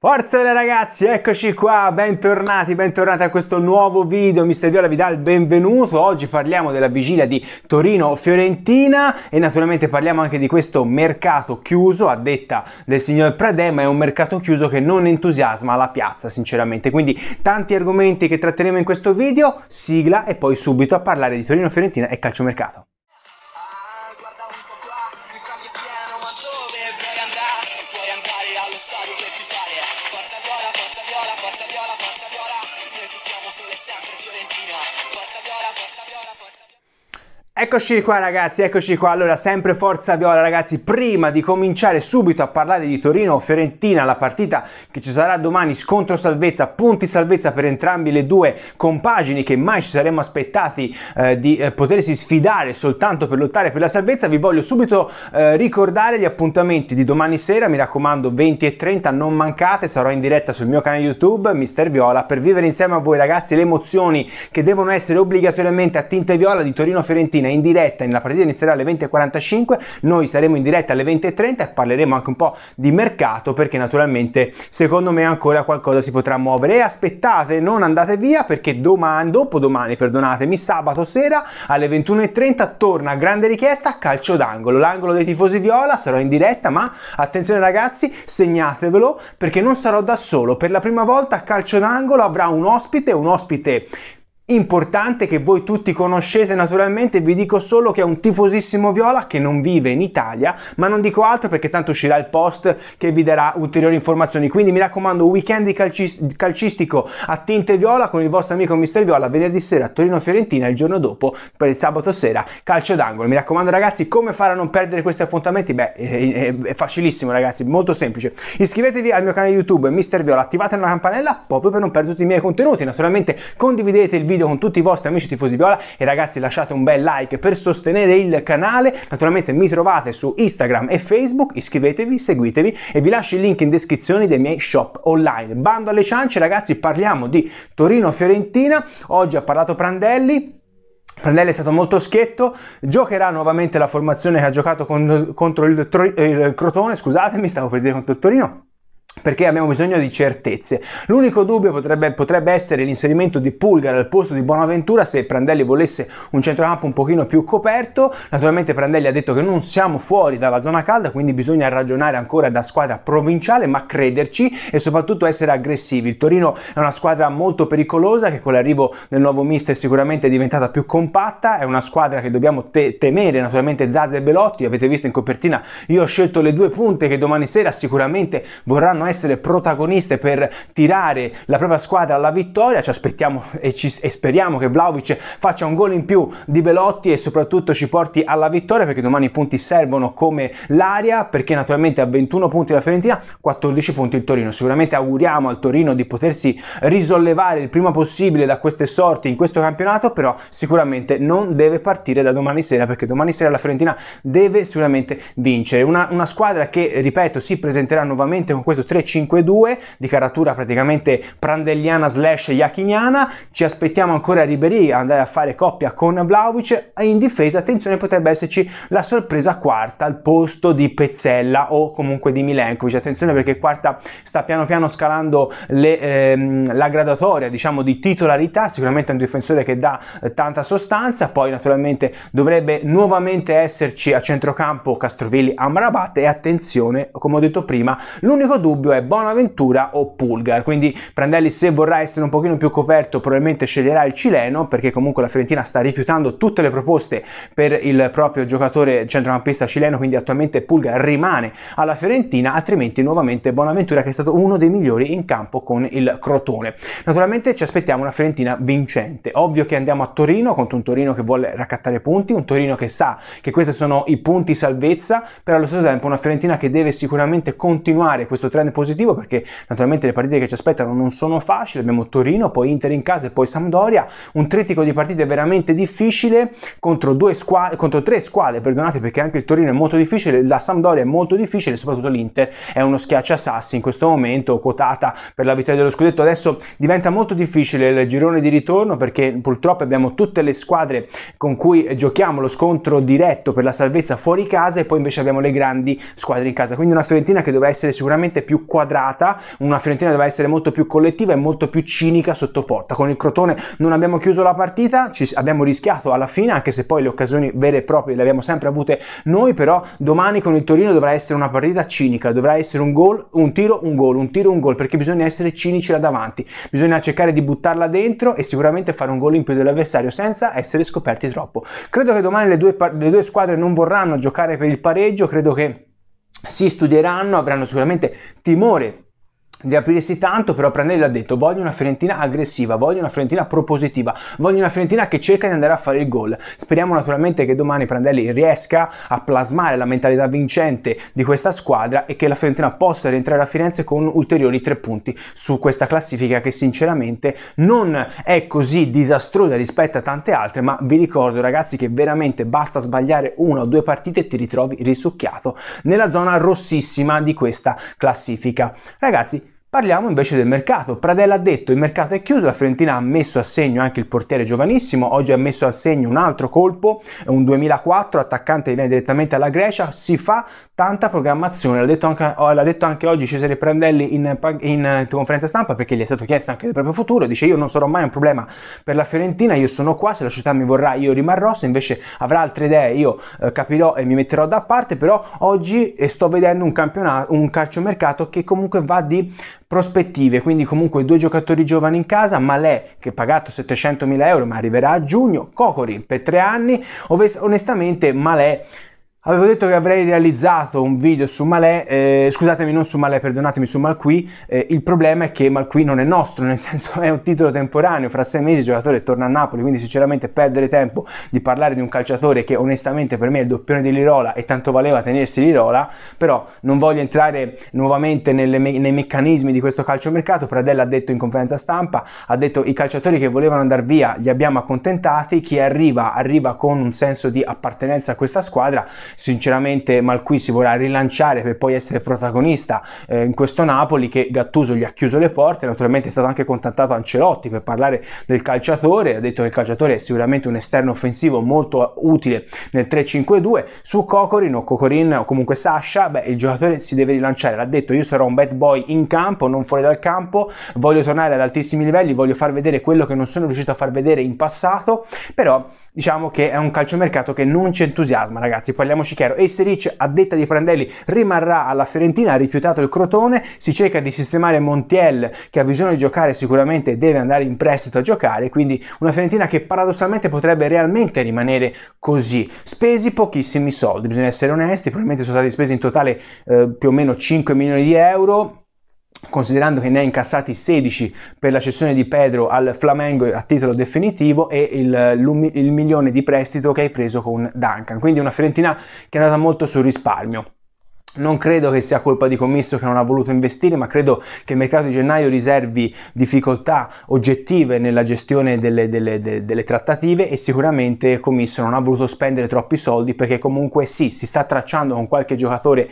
Forza ragazzi, eccoci qua, bentornati, bentornati a questo nuovo video, Mister Viola vi dà il benvenuto, oggi parliamo della vigilia di Torino-Fiorentina e naturalmente parliamo anche di questo mercato chiuso, a detta del signor Pradè, ma è un mercato chiuso che non entusiasma la piazza sinceramente, quindi tanti argomenti che tratteremo in questo video, sigla e poi subito a parlare di Torino-Fiorentina e calciomercato. ahora, por Eccoci qua ragazzi, eccoci qua. Allora, sempre Forza Viola ragazzi, prima di cominciare subito a parlare di Torino-Fiorentina, la partita che ci sarà domani, scontro salvezza, punti salvezza per entrambi le due compagini che mai ci saremmo aspettati eh, di eh, potersi sfidare soltanto per lottare per la salvezza, vi voglio subito eh, ricordare gli appuntamenti di domani sera, mi raccomando 20 e 30, non mancate, sarò in diretta sul mio canale YouTube, Mister Viola, per vivere insieme a voi ragazzi le emozioni che devono essere obbligatoriamente a tinte viola di Torino-Fiorentina in diretta, la partita inizierà alle 20.45, noi saremo in diretta alle 20.30 e parleremo anche un po' di mercato perché naturalmente secondo me ancora qualcosa si potrà muovere. E aspettate, non andate via perché domani, dopodomani, perdonatemi, sabato sera alle 21.30 torna grande richiesta calcio d'angolo, l'angolo dei tifosi viola, sarò in diretta ma attenzione ragazzi, segnatevelo perché non sarò da solo, per la prima volta calcio d'angolo avrà un ospite, un ospite importante che voi tutti conoscete naturalmente, vi dico solo che è un tifosissimo viola che non vive in Italia, ma non dico altro perché tanto uscirà il post che vi darà ulteriori informazioni. Quindi mi raccomando, weekend calcistico a tinte viola con il vostro amico Mister Viola venerdì sera a Torino Fiorentina il giorno dopo per il sabato sera calcio d'angolo. Mi raccomando ragazzi, come fare a non perdere questi appuntamenti? Beh, è, è, è facilissimo ragazzi, molto semplice. Iscrivetevi al mio canale YouTube Mister Viola, attivate la campanella proprio per non perdere tutti i miei contenuti. Naturalmente condividete il video video con tutti i vostri amici tifosi viola e ragazzi lasciate un bel like per sostenere il canale. Naturalmente mi trovate su Instagram e Facebook, iscrivetevi, seguitevi e vi lascio il link in descrizione dei miei shop online. Bando alle ciance ragazzi, parliamo di Torino-Fiorentina. Oggi ha parlato Prandelli, Prandelli è stato molto schietto, giocherà nuovamente la formazione che ha giocato con, contro il, il, Crotone, scusatemi, stavo per dire contro il Torino perché abbiamo bisogno di certezze. L'unico dubbio potrebbe, potrebbe, essere l'inserimento di Pulgar al posto di Bonaventura se Prandelli volesse un centrocampo un pochino più coperto. Naturalmente Prandelli ha detto che non siamo fuori dalla zona calda, quindi bisogna ragionare ancora da squadra provinciale, ma crederci e soprattutto essere aggressivi. Il Torino è una squadra molto pericolosa che con l'arrivo del nuovo mister sicuramente è diventata più compatta, è una squadra che dobbiamo te- temere, naturalmente Zazza e Belotti, avete visto in copertina, io ho scelto le due punte che domani sera sicuramente vorranno essere protagoniste per tirare la propria squadra alla vittoria. Ci aspettiamo e, ci, e speriamo che Vlaovic faccia un gol in più di Belotti e soprattutto ci porti alla vittoria perché domani i punti servono come l'aria perché naturalmente a 21 punti la Fiorentina, 14 punti il Torino. Sicuramente auguriamo al Torino di potersi risollevare il prima possibile da queste sorti in questo campionato, però sicuramente non deve partire da domani sera perché domani sera la Fiorentina deve sicuramente vincere. Una, una squadra che, ripeto, si presenterà nuovamente con questo 3-5-2 di caratura praticamente prandelliana slash iachiniana. Ci aspettiamo ancora Ribery andare a fare coppia con Vlaovic e in difesa attenzione potrebbe esserci la sorpresa quarta al posto di Pezzella o comunque di Milenkovic. Attenzione perché quarta sta piano piano scalando le, ehm, la gradatoria diciamo di titolarità. Sicuramente è un difensore che dà eh, tanta sostanza. Poi naturalmente dovrebbe nuovamente esserci a centrocampo Castrovilli Amrabat e attenzione come ho detto prima l'unico dubbio dubbio è Bonaventura o Pulgar, quindi Prandelli se vorrà essere un pochino più coperto probabilmente sceglierà il cileno perché comunque la Fiorentina sta rifiutando tutte le proposte per il proprio giocatore centrocampista cileno, quindi attualmente Pulgar rimane alla Fiorentina, altrimenti nuovamente Bonaventura che è stato uno dei migliori in campo con il Crotone. Naturalmente ci aspettiamo una Fiorentina vincente, ovvio che andiamo a Torino contro un Torino che vuole raccattare punti, un Torino che sa che questi sono i punti salvezza, però allo stesso tempo una Fiorentina che deve sicuramente continuare questo trend positivo perché naturalmente le partite che ci aspettano non sono facili, abbiamo Torino, poi Inter in casa e poi Sampdoria, un trittico di partite veramente difficile contro, squadre, contro tre squadre, perdonate perché anche il Torino è molto difficile, la Sampdoria è molto difficile, soprattutto l'Inter è uno schiacciasassi in questo momento, quotata per la vittoria dello scudetto, adesso diventa molto difficile il girone di ritorno perché purtroppo abbiamo tutte le squadre con cui giochiamo lo scontro diretto per la salvezza fuori casa e poi invece abbiamo le grandi squadre in casa, quindi una Fiorentina che dovrà essere sicuramente più quadrata, una Fiorentina doveva essere molto più collettiva e molto più cinica sotto porta. Con il Crotone non abbiamo chiuso la partita, ci abbiamo rischiato alla fine, anche se poi le occasioni vere e proprie le abbiamo sempre avute noi, però domani con il Torino dovrà essere una partita cinica, dovrà essere un gol, un tiro, un gol, un tiro, un gol, perché bisogna essere cinici là davanti, bisogna cercare di buttarla dentro e sicuramente fare un gol in più dell'avversario senza essere scoperti troppo. Credo che domani le due, le due squadre non vorranno giocare per il pareggio, credo che si studieranno, avranno sicuramente timore di aprirsi tanto, però Prandelli ha detto voglio una Fiorentina aggressiva, voglio una Fiorentina propositiva, voglio una Fiorentina che cerca di andare a fare il gol. Speriamo naturalmente che domani Prandelli riesca a plasmare la mentalità vincente di questa squadra e che la Fiorentina possa rientrare a Firenze con ulteriori tre punti su questa classifica che sinceramente non è così disastrosa rispetto a tante altre, ma vi ricordo ragazzi che veramente basta sbagliare una o due partite e ti ritrovi risucchiato nella zona rossissima di questa classifica. Ragazzi, Parliamo invece del mercato. Pradella ha detto il mercato è chiuso, la Fiorentina ha messo a segno anche il portiere giovanissimo, oggi ha messo a segno un altro colpo, un 2004, attaccante che viene direttamente alla Grecia, si fa tanta programmazione, l'ha detto anche, l'ha detto anche oggi Cesare Prandelli in, in, conferenza stampa perché gli è stato chiesto anche del proprio futuro, dice io non sarò mai un problema per la Fiorentina, io sono qua, se la città mi vorrà io rimarrò, se invece avrà altre idee io eh, capirò e mi metterò da parte, però oggi eh, sto vedendo un un calciomercato che comunque va di prospettive, quindi comunque due giocatori giovani in casa, Malè che è pagato 700.000 euro ma arriverà a giugno, Cocori per tre anni, onestamente Malè Avevo detto che avrei realizzato un video su Malè, eh, scusatemi non su Malè, perdonatemi, su Malqui, eh, il problema è che Malqui non è nostro, nel senso è un titolo temporaneo, fra sei mesi il giocatore torna a Napoli, quindi sinceramente perdere tempo di parlare di un calciatore che onestamente per me è il doppione di Lirola e tanto valeva tenersi Lirola, però non voglio entrare nuovamente nelle, nei meccanismi di questo calciomercato, Pradella ha detto in conferenza stampa, ha detto i calciatori che volevano andare via li abbiamo accontentati, chi arriva arriva con un senso di appartenenza a questa squadra, sinceramente Malqui si vorrà rilanciare per poi essere protagonista eh, in questo Napoli che Gattuso gli ha chiuso le porte, naturalmente è stato anche contattato Ancelotti per parlare del calciatore, ha detto che il calciatore è sicuramente un esterno offensivo molto utile nel 3-5-2, su Cocorin o Cocorin o comunque Sasha, beh il giocatore si deve rilanciare, l'ha detto io sarò un bad boy in campo, non fuori dal campo, voglio tornare ad altissimi livelli, voglio far vedere quello che non sono riuscito a far vedere in passato, però diciamo che è un calciomercato che non ci entusiasma ragazzi, parliamoci parliamoci chiaro, Esseric a detta di Prandelli rimarrà alla Fiorentina, ha rifiutato il Crotone, si cerca di sistemare Montiel che ha bisogno di giocare sicuramente deve andare in prestito a giocare, quindi una Fiorentina che paradossalmente potrebbe realmente rimanere così. Spesi pochissimi soldi, bisogna essere onesti, probabilmente sono stati spesi in totale eh, più o meno 5 milioni di euro, considerando che ne ha incassati 16 per la cessione di Pedro al Flamengo a titolo definitivo e il, il milione di prestito che hai preso con Duncan. Quindi una Fiorentina che è andata molto sul risparmio. Non credo che sia colpa di Commisso che non ha voluto investire, ma credo che il mercato di gennaio riservi difficoltà oggettive nella gestione delle, delle, delle, delle trattative e sicuramente Commisso non ha voluto spendere troppi soldi perché comunque sì, si sta tracciando con qualche giocatore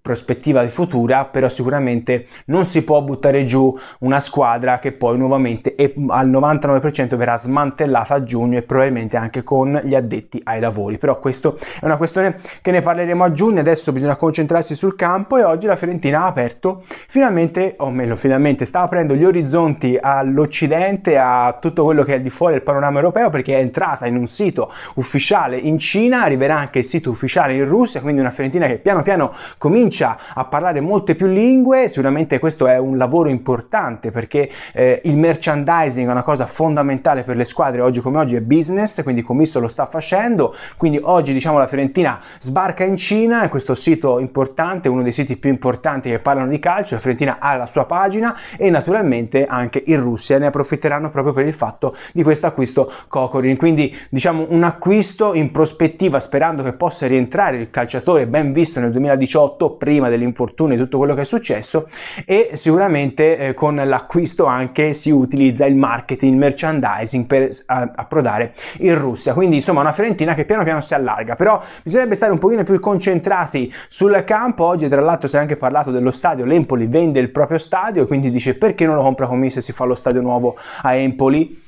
prospettiva di futura, però sicuramente non si può buttare giù una squadra che poi nuovamente al 99% verrà smantellata a giugno e probabilmente anche con gli addetti ai lavori. Però questo è una questione che ne parleremo a giugno, adesso bisogna concentrarsi sul campo e oggi la Fiorentina ha aperto finalmente, o meglio finalmente, sta aprendo gli orizzonti all'Occidente, a tutto quello che è al di fuori del panorama europeo perché è entrata in un sito ufficiale in Cina, arriverà anche il sito ufficiale in Russia, quindi una Fiorentina che piano piano comincia a parlare molte più lingue, sicuramente questo è un lavoro importante perché eh, il merchandising è una cosa fondamentale per le squadre oggi come oggi è business, quindi Commisso lo sta facendo, quindi oggi diciamo la Fiorentina sbarca in Cina, è questo sito importante, uno dei siti più importanti che parlano di calcio, la Fiorentina ha la sua pagina e naturalmente anche in Russia ne approfitteranno proprio per il fatto di questo acquisto Kokorin, quindi diciamo un acquisto in prospettiva sperando che possa rientrare il calciatore ben visto nel 2018 prima dell'infortunio e tutto quello che è successo e sicuramente eh, con l'acquisto anche si utilizza il marketing, il merchandising per approdare in Russia. Quindi insomma una Fiorentina che piano piano si allarga, però bisognerebbe stare un pochino più concentrati sul campo. Oggi tra l'altro si è anche parlato dello stadio, l'Empoli vende il proprio stadio, quindi dice perché non lo compra Commisso e si fa lo stadio nuovo a Empoli?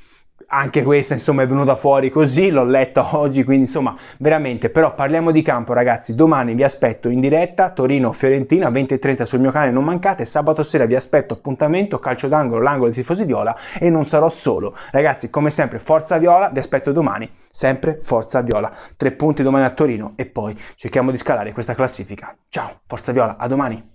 Anche questa insomma è venuta fuori così, l'ho letta oggi, quindi insomma veramente, però parliamo di campo ragazzi, domani vi aspetto in diretta, Torino-Fiorentina, 20.30 sul mio canale, non mancate, sabato sera vi aspetto appuntamento, calcio d'angolo, l'angolo dei tifosi viola e non sarò solo, ragazzi come sempre forza viola, vi aspetto domani, sempre forza viola, tre punti domani a Torino e poi cerchiamo di scalare questa classifica, ciao, forza viola, a domani!